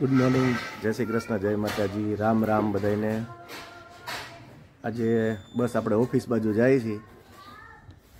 Good morning જય શ્રી કૃષ્ણ જય માતાજી રામ રામ બધાને આજે બસ આપણે ઓફિસ બાજુ જાય છીએ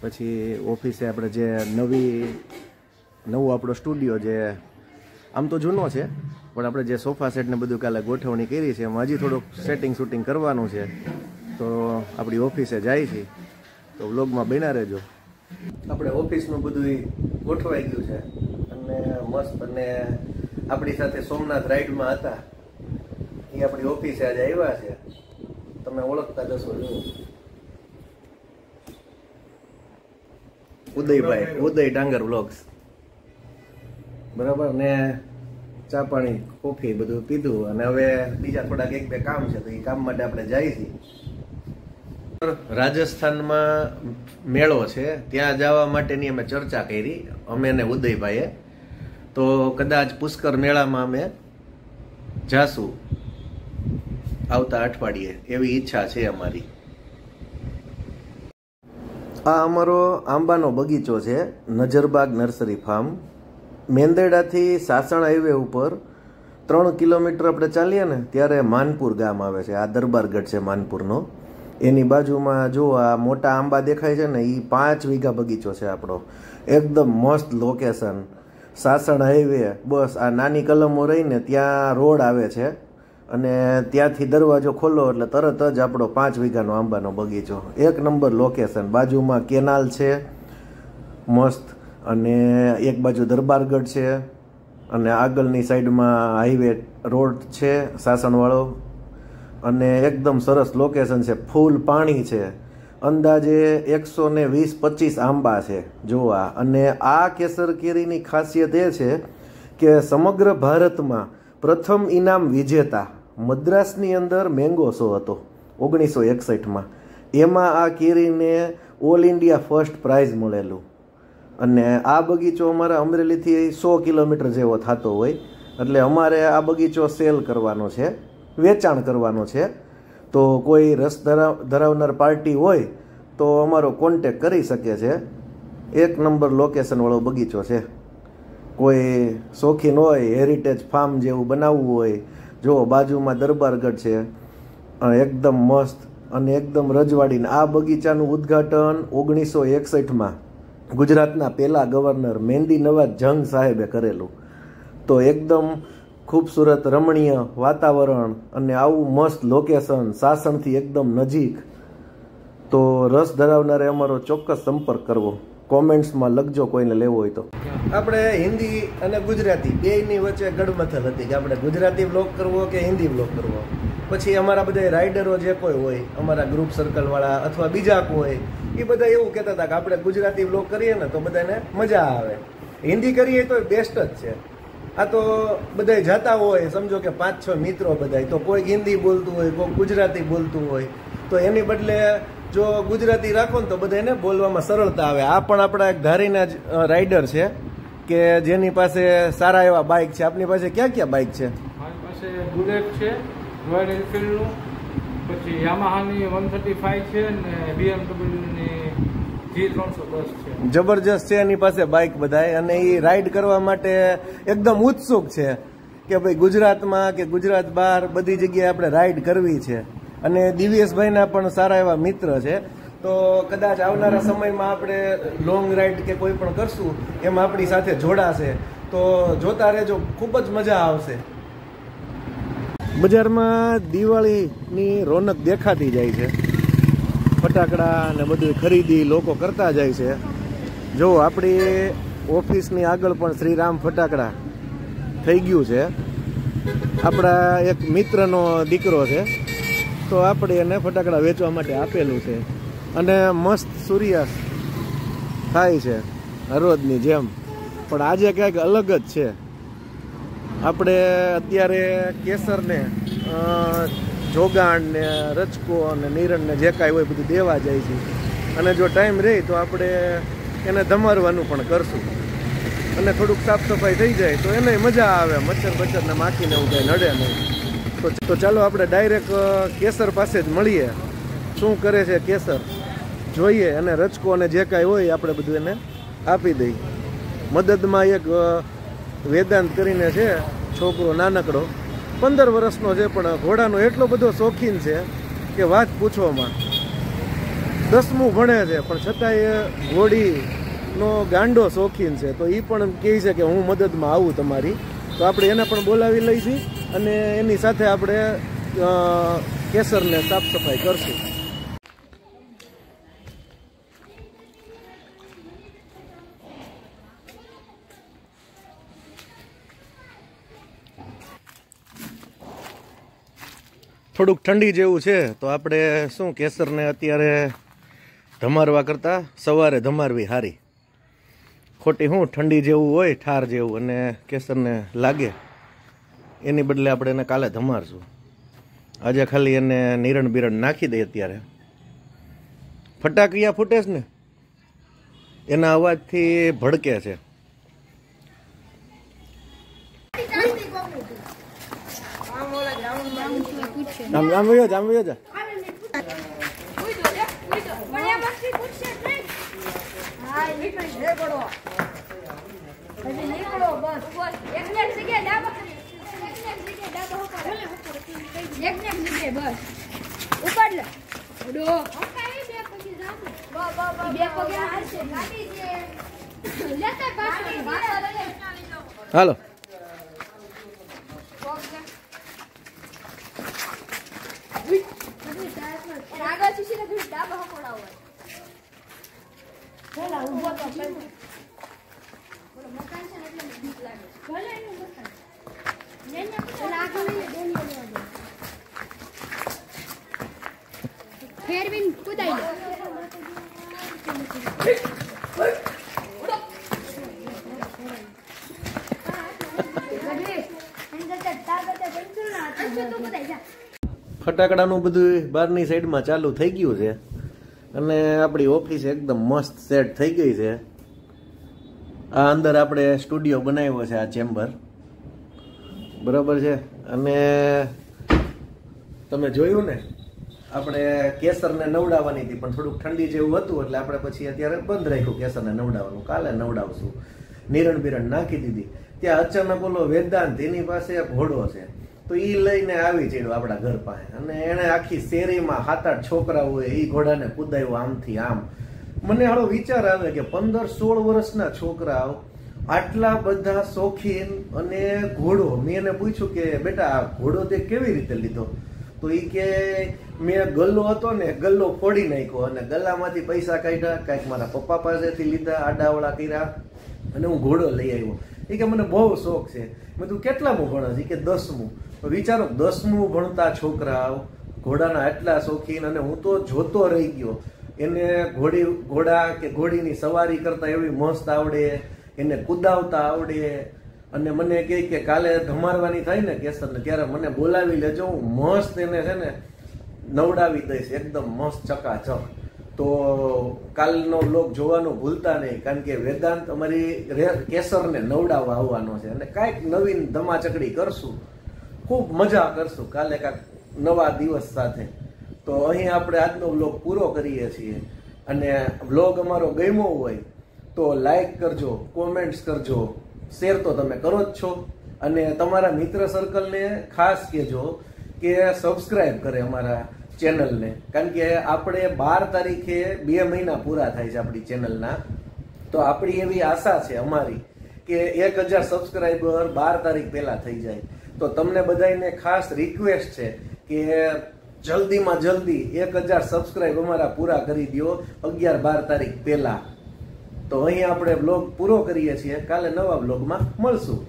પછી ઓફિસે આપણે જે નવી, નવું આપણો સ્ટુડિયો જે આમ તો જૂનો છે, પણ આપણે જે સોફા સેટ ને બધું કાલે ગોઠવણી કરી છે, એમાં હજી થોડુંક સેટિંગ શૂટિંગ કરવાનું છે. તો આપણી ઓફિસે જાય છે. તો વ્લોગમાં બન્યા રહેજો. આપણે ઓફિસનું બધું ગોઠવાઈ ગયું છે. અને મસ્ત અને આપણી સાથે સોમનાથ રાઈડમાં હતા. એ આપણી ઓફિસે આજે આવ્યા છે. તમે ઓળખતા જશો જો. ઉદયભાઈ ઉદય ડાંગર વ્લોગ્સ. બરાબર? ને ચા પાણી કોફી બધું પીધું અને હવે બીજા થોડાક એક બે કામ છે તો એ કામ માટે આપણે જઈએ છીએ. રાજસ્થાનમાં મેળો છે. ત્યાં જવા માટેની અમે ચર્ચા કરી. અમે ને ઉદયભાઈએ તો કદાચ પુષ્કર મેળામાં અમે જાશું આવતા અઠવાડિયે એવી ઈચ્છા છે અમારી. આ અમારો આંબાનો બગીચો છે, નજરબાગ નર્સરી ફાર્મ. મેંદેડાથી સાસણ હાઈવે ઉપર ત્રણ કિલોમીટર આપણે ચાલીએ ને, ત્યારે માનપુર ગામ આવે છે. આ દરબારગઢ છે માનપુરનો. એની બાજુમાં જો આ મોટા આંબા દેખાય છે ને એ પાંચ વીઘા બગીચો છે આપણો. એકદમ મસ્ત લોકેશન સાસણ હાઈવે, બસ, આ નાની કલમો રહીને ત્યાં રોડ આવે છે. અને ત્યાંથી દરવાજો ખોલો એટલે તરત જ આપણો પાંચ વીઘાનો આંબાનો બગીચો. એક નંબર લોકેશન બાજુમાં કેનાલ છે, મસ્ત. અને એક બાજુ દરબારગઢ છે. અને આગળની સાઈડમાં હાઈવે રોડ છે, સાસણવાળો. અને એકદમ સરસ લોકેશન છે, ફૂલ પાણી છે. અંદાજે એકસો ને વીસ પચીસ આંબા છે. જોવા. અને આ કેસર કેરીની ખાસિયત એ છે કે સમગ્ર ભારતમાં પ્રથમ ઇનામ વિજેતા મદ્રાસની અંદર મેંગો શો હતો, ઓગણીસો એકસઠમાં. એમાં આ કેરીને ઓલ ઇન્ડિયા ફર્સ્ટ પ્રાઇઝ મળેલું. અને આ બગીચો અમારા અમરેલીથી સો કિલોમીટર જેવો થતો હોય. એટલે અમારે આ બગીચો સેલ કરવાનો છે, વેચાણ કરવાનો છે. તો કોઈ રસ ધરાવ, ધરાવનાર પાર્ટી હોય તો અમારો કોન્ટેક કરી શકે છે. એક નંબર લોકેશનવાળો બગીચો છે. કોઈ શોખીન હોય હેરિટેજ ફાર્મ જેવું બનાવવું હોય, જો બાજુમાં દરબારગઢ છે એકદમ મસ્ત અને એકદમ રજવાડીને. આ બગીચાનું ઉદ્ઘાટન ઓગણીસો એકસઠમાં ગુજરાતના પહેલા ગવર્નર મહેંદી નવાજ જંગ સાહેબે કરેલું. તો એકદમ ખૂબસૂરત રમણીય વાતાવરણ અને આવું મસ્ત લોકેશન સાસણથી એકદમ નજીક. તો રસ ધરાવનારે અમારો ચોક્કસ સંપર્ક કરવો. કોમેન્ટ્સમાં લખજો કોઈને લેવો હોય તો. આપણે હિન્દી અને ગુજરાતી બેયની વચ્ચે ગડમથલ હતી કે આપણે ગુજરાતી બ્લોક કરવો કે હિન્દી બ્લોક કરવો. પછી અમારા બધા રાઇડરો જે કોઈ હોય, અમારા ગ્રુપ સર્કલવાળા અથવા બીજા કોઈ, એ બધા એવું કહેતા હતા કે આપણે ગુજરાતી બ્લોક કરીએ ને તો બધાને મજા આવે. હિન્દી કરીએ તો બેસ્ટ જ છે. આ તો બધા જતા હોય, સમજો કે પાંચ છ મિત્રો બધા તો કોઈ હિન્દી બોલતું હોય કોઈ ગુજરાતી બોલતું હોય. તો એની બદલે જો ગુજરાતી રાખો ને તો બધાને બોલવામાં સરળતા આવે. આ પણ આપણા એક ધારીના જ રાઇડર છે કે જેની પાસે સારા એવા બાઇક છે. આપની પાસે ક્યાં ક્યાં બાઇક છે? મારી પાસે બુલેટ છે રોયલ એન્ફિલ્ડનું પછી યામાહાની વન થર્ટી ફાઇવ છે ને બીએમડબલ્યુની જબરજસ્ત છે એની પાસે બાઇક બધાય અને એ રાઈડ કરવા માટે એકદમ ઉત્સુક છે કે ભાઈ ગુજરાતમાં કે ગુજરાત બહાર બધી જગ્યાએ આપણે રાઈડ કરવી છે. અને દિવ્યેશભાઈના પણ સારા એવા મિત્ર છે. તો કદાચ આવનારા સમયમાં આપણે લોંગ રાઈડ કે કોઈ પણ કરશું, એમાં આપણી સાથે જોડાશે. તો જોતા રહેજો, ખૂબ જ મજા આવશે. બજારમાં દિવાળીની રોનક દેખાતી જાય છે. ફટાકડા ને બધું ખરીદી લોકો કરતા જાય છે. જો આપણી ઓફિસની આગળ પણ શ્રીરામ ફટાકડા થઈ ગયું છે. આપણા એક મિત્રનો દીકરો છે. તો આપણે એને ફટાકડા વેચવા માટે આપેલું છે. અને મસ્ત સૂર્યાસ્ત થાય છે હરોજની જેમ. પણ આજે કંઈક અલગ જ છે. આપણે અત્યારે કેસરને જોગાણ ને રચકો અને નિરણને જે કાંઈ હોય બધું દેવા જાય છે. અને જો ટાઈમ રહે તો આપણે એને ધમારવાનું પણ કરશું. અને થોડુંક સાફ સફાઈ થઈ જાય તો એને મજા આવે, મચ્છર બચ્છરને માખીને એવું કંઈ નડે નહીં. તો તો ચાલો આપણે ડાયરેક્ટ કેસર પાસે જ મળીએ. શું કરે છે કેસર? જોઈએ અને રચકો અને જે કાંઈ હોય આપણે બધું એને આપી દઈએ. મદદમાં એક વેદાંત કરીને છે, છોકરો નાનકડો. પંદર વર્ષનો છે, પણ ઘોડાનો એટલો બધો શોખીન છે કે વાત પૂછવામાં. દસમું ભણે છે, પણ છતાંય ઘોડીનો ગાંડો શોખીન છે. તો એ પણ કહે છે કે હું મદદમાં આવું તમારી. તો આપણે એને પણ બોલાવી લઈશું અને એની સાથે આપણે કેસરને સાફ સફાઈ કરશું. થોડુંક ઠંડી જેવું છે, તો આપણે શું કેસરને અત્યારે ધમારવા કરતાં? સવારે ધમારવી હારી. ખોટી શું ઠંડી જેવું હોય, ઠાર જેવું, અને કેસરને લાગે. એની બદલે આપણે એને કાલે ધમારશું. આજે ખાલી એને નિરણ બિરણ નાખી દઈએ અત્યારે. ફટાકિયા ફૂટે છે ને એના અવાજથી ભડકે છે. આમ આમ વયો જા આમ વયો જા. ઉપાડ લે ઓડો બે પગે હાલશે લેતા પાછો હાલો આગળ શીશીને ઘડી ડાબા હકોડાવો પેલા ઊભો તો મકાન છે ને એટલે બીક લાગે ભલે એનું મકાન. લેને આગળ લઈને ડોલીઓ લેવા દે. કુદાઈ ફટાકડાનું બધું બહારની સાઈડમાં ચાલુ થઈ ગયું છે. અને આપણી ઓફિસ એકદમ મસ્ત સેટ થઈ ગઈ છે. આ અંદર આપણે સ્ટુડિયો બનાવ્યો છે આ ચેમ્બર. બરાબર છે? અને તમે જોયું ને? આપણે કેસરને નવડાવવાની હતી, પણ થોડુંક ઠંડી જેવું હતું, એટલે આપણે પછી અત્યારે બંધ રાખ્યું કેસરને નવડાવવાનું. કાલે નવડાવશું. નિરણ બિરણ નાખી દીધી. ત્યાં અચાનક ઓલો વેદાંત એની પાસે ઘોડો છે. તો એ લઈને આવી ચડ્યો આપણા ઘર પાસે. અને એને આખી શેરીમાં સાત આઠ છોકરા હોય ઈ ઘોડાને કુદાયો આમથી આમ. મને હાલો વિચાર આવે કે પંદર સોળ વર્ષના છોકરાઓ આટલા બધા શોખીન અને ઘોડો. મેં એને પૂછ્યું કે, બેટા, આ ઘોડો તે કેવી રીતે લીધો? તો એ કે, મેં ગલ્લો હતો ને, ગલ્લો ફોડી નાખ્યો અને ગલ્લામાંથી પૈસા કાઢ્યા. કાંઈક મારા પપ્પા પાસેથી લીધા, આડાવડા કર્યા અને હું ઘોડો લઈ આવ્યો. એ કે, મને બહુ શોખ છે. મેં તું કેટલામું ભણસ? એ કે, દસમું. વિચારો, દસમું ભણતા છોકરાઓ ઘોડાના આટલા શોખીન અને હું તો જોતો રહી ગયો. એને ઘોડી, ઘોડા કે ઘોડીની સવારી કરતા એવી મસ્ત આવડે, એને કુદાવતા આવડે. અને મને કહે કે કાલે ધમારવાની થાય ને કેસરને ત્યારે મને બોલાવી લેજો, હું મસ્ત એને છે ને નવડાવી દઈશ, એકદમ મસ્ત ચકાચક. તો કાલનો બ્લોગ જોવાનું ભૂલતા નહીં, કારણ કે વેદાંત અમારી કેસરને નવડાવવા આવવાનો છે. અને કાંઈક નવીન ધમાચકડી કરશું. ખૂબ મજા કરશું કાલે કાંક નવા દિવસ સાથે. તો અહીં આપણે આજનો બ્લોગ પૂરો કરીએ છીએ. અને બ્લોગ અમારો ગમ્યો હોય તો લાઈક કરજો, કોમેન્ટ્સ કરજો, શેર તો તમે કરો જ છો. અને તમારા મિત્ર સર્કલને ખાસ કહેજો કે સબસ્ક્રાઈબ કરે અમારા ચેનલને. કારણ કે આપણે બાર તારીખે બે મહિના પૂરા થાય છે આપણી ચેનલના. તો આપણી એવી આશા છે અમારી કે એક હજાર સબસ્ક્રાઈબર બાર તારીખ પહેલાં થઈ જાય. તો તમને બધાને ખાસ રિક્વેસ્ટ છે કે જલ્દીમાં જલ્દી એક હજાર સબસ્ક્રાઈબ અમારા પૂરા કરી દો અગિયાર બાર તારીખ પહેલા. તો અહીં આપણે બ્લોગ પૂરો કરીએ છીએ. કાલે નવા બ્લોગમાં મળશું.